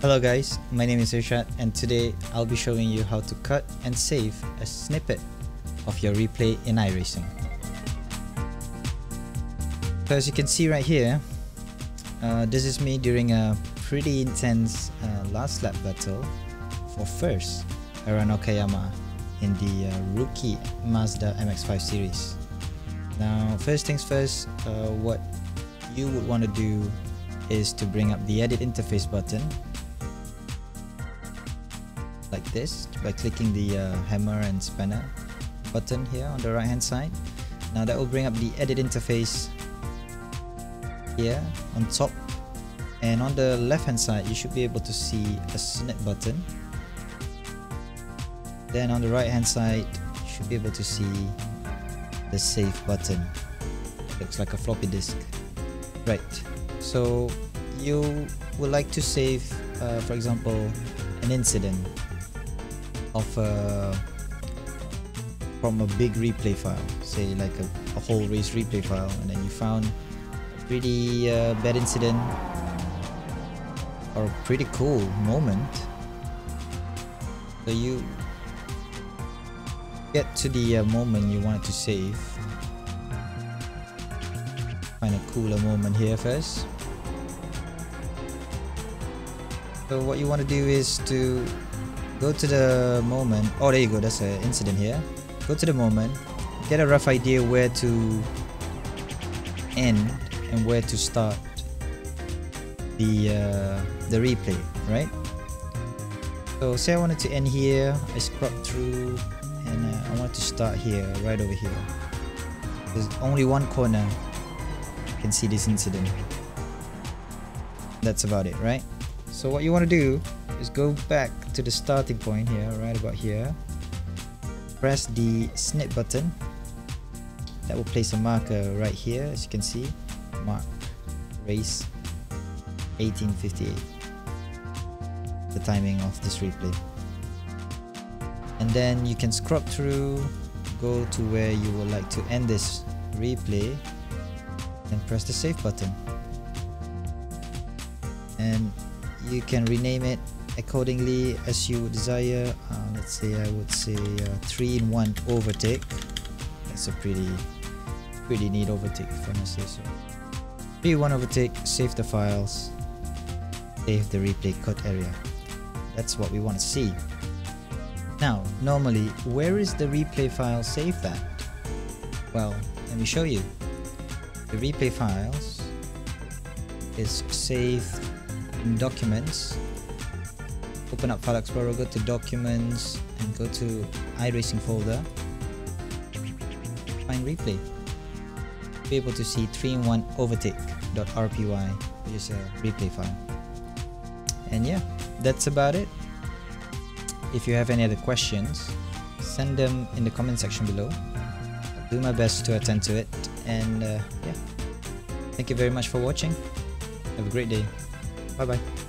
Hello guys, my name is Irshad and today I'll be showing you how to cut and save a snippet of your replay in iRacing. So as you can see right here, uh, this is me during a pretty intense uh, last lap battle for first around Okayama in the uh, rookie Mazda MX-5 series. Now first things first, uh, what you would want to do is to bring up the edit interface button like this by clicking the uh, hammer and spanner button here on the right hand side. Now that will bring up the edit interface here on top. And on the left hand side you should be able to see a snip button. Then on the right hand side you should be able to see the save button. Looks like a floppy disk. Right. So you would like to save uh, for example an incident of a from a big replay file say like a, a whole race replay file and then you found a pretty uh, bad incident or a pretty cool moment. So you get to the uh, moment you wanted to save. Find a cooler moment here first. So what you want to do is to go to the moment. Oh there you go. That's an incident here. Go to the moment. Get a rough idea where to end and where to start the uh, the replay right? So say I wanted to end here. I scrub through and uh, I want to start here right over here. There's only one corner. You can see this incident. That's about it right? So what you want to do is go back to the starting point here right about here. Press the snip button. That will place a marker right here as you can see. Mark race 1858 the timing of this replay. And then you can scrub through go to where you would like to end this replay and press the save button. And you can rename it accordingly as you desire uh, let's say I would say uh, 3 in 1 overtake. That's a pretty pretty neat overtake if I must say so. 3 in 1 overtake save the files save the replay cut area. That's what we want to see. Now normally where is the replay file saved at? Well let me show you. The replay files is saved in documents open up File Explorer, go to Documents and go to iRacing folder. Find replay. Be able to see 3-in-1 overtake.rpy, which is a replay file. And yeah, that's about it. If you have any other questions, send them in the comment section below. I'll do my best to attend to it. And uh, yeah, thank you very much for watching. Have a great day. Bye bye.